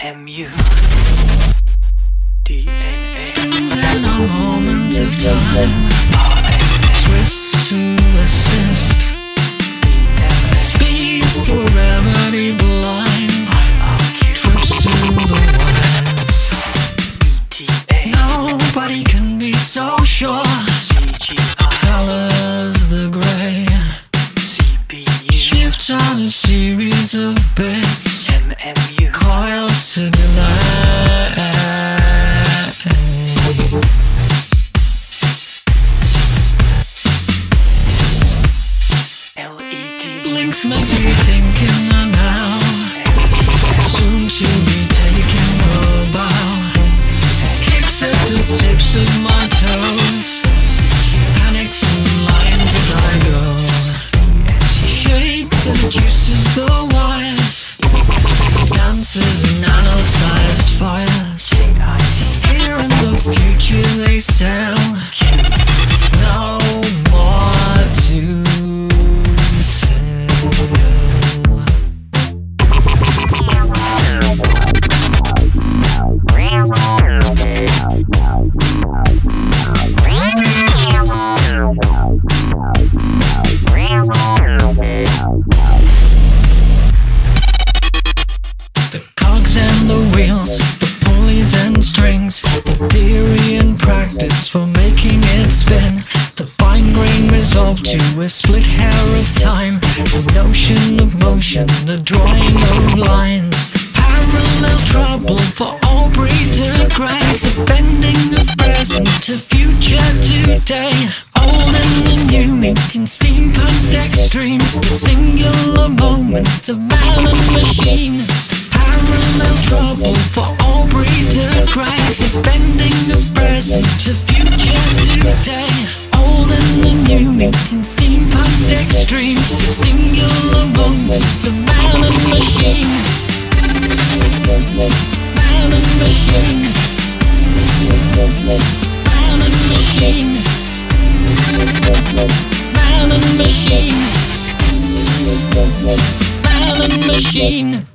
MMU DNA Spends in our moment of time. Twists to listen. Sure. Colors the CPU Shift on a series of bits. MMU Coils to delay LED Blinks make me think in the now. Soon to be a bow. Kicks at the tips of my the practice for making it spin. The fine grain resolved to a split hair of time. The notion of motion, the drawing of lines. Parallel trouble for all breeder grades. The bending of present to future today. Old and the new meeting steampunk extremes. The singular moment of man and machine. Meeting steampunk extremes. The singular moment of man and machine. Man and machine. Man and machine. Man and machine. Man and machine.